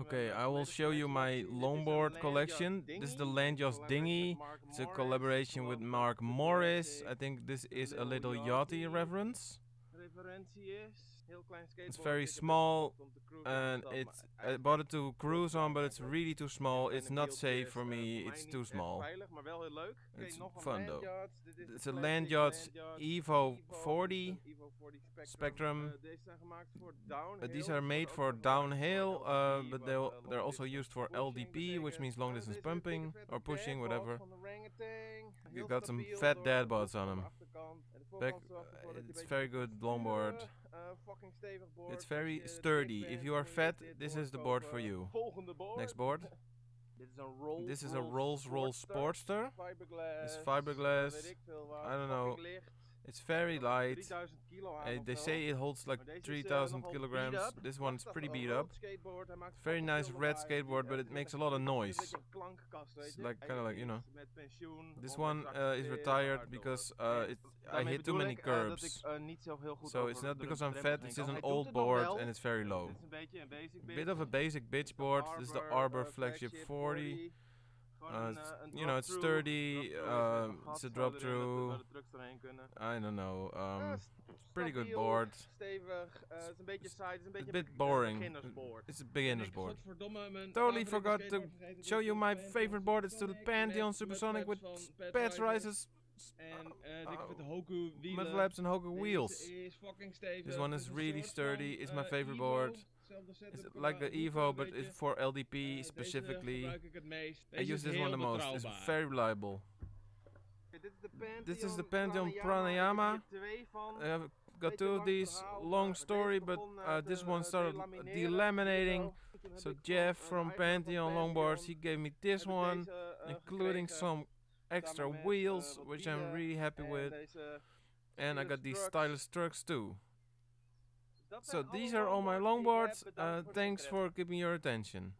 Okay, I will show you my longboard collection. This is the Landyachtz Dinghy. It's a collaboration with Mark Morris. I think this is a little yachty reference. It's very small and it's I bought it to cruise on, but it's really too small. It's not safe for me. It's too small. It's fun though. It's a Landyachtz Evo 40 Spectrum. Uh, these are made for downhill, uh, but they'll, they're also used for LDP, which means long distance pumping or pushing, whatever. You've got some fat dad bods on them. Back, uh, it's very good longboard. It's very sturdy. If you are fat, this is the board for you. Next board. This is a Rolls Royce Sportster. It's fiberglass. I don't know. It's very light. Uh, they say it holds like 3000 kilograms. This one's pretty beat up. Very nice red skateboard, but it makes a lot of noise. It's like kind of like you know. This one uh, is retired because uh, it, I hit too many curbs. So it's not because I'm fat. It's just an old board and it's very low. Bit of a basic bitch board. This is the Arbor Flagship 40. Uh, you know, it's sturdy, uh, it's a drop through. I don't know. Um, pretty good board. It's a bit boring. It's a beginner's board. Totally forgot to show you my favorite board. It's the Pantheon Supersonic with patch rises. En uh, dikke Hoku. Mud flaps and Hoku wheels. Is fucking stevig. This one is really sturdy. It's my uh, favorite board. Zelfde setup It's qua like the Evo, but beetje. it's for LDP Eh, deze specifically. gebruik ik het meest. I use this one the heel most. It's very reliable. This is the Pantheon Pranayama. I've got two of these. Long story, but uh, this one started delaminating. So Jeff from Pantheon Longboards, he gave me this one, including some extra wheels, which I'm really happy with. And I got these stylish trucks too. So these are all my longboards. Uh, thanks for giving your attention.